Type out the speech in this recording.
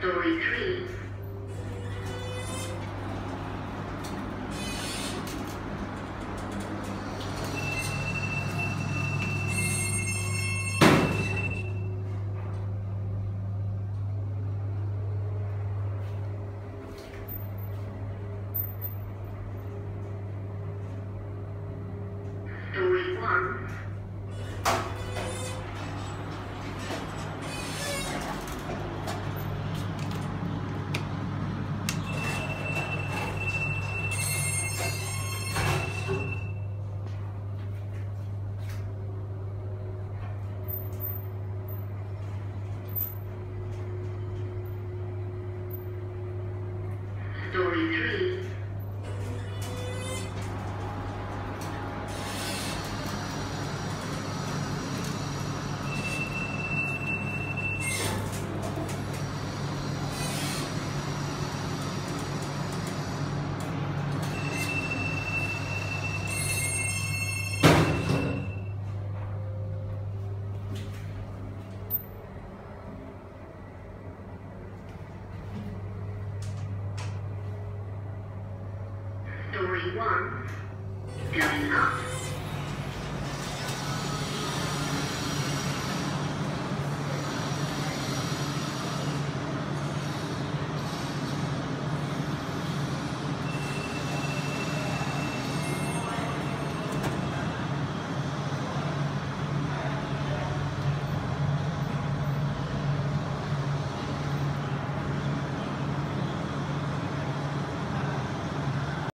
story three. Story one. 33 one, good enough.